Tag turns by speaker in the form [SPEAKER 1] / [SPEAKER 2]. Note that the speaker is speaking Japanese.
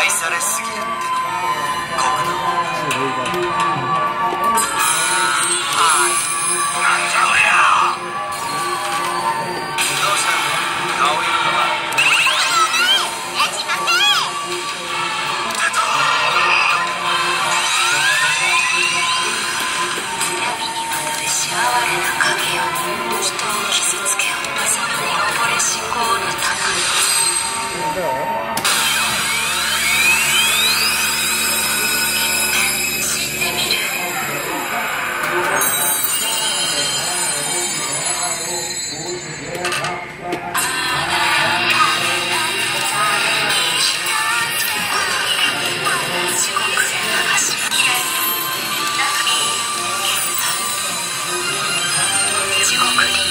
[SPEAKER 1] 愛されすぎ
[SPEAKER 2] moment.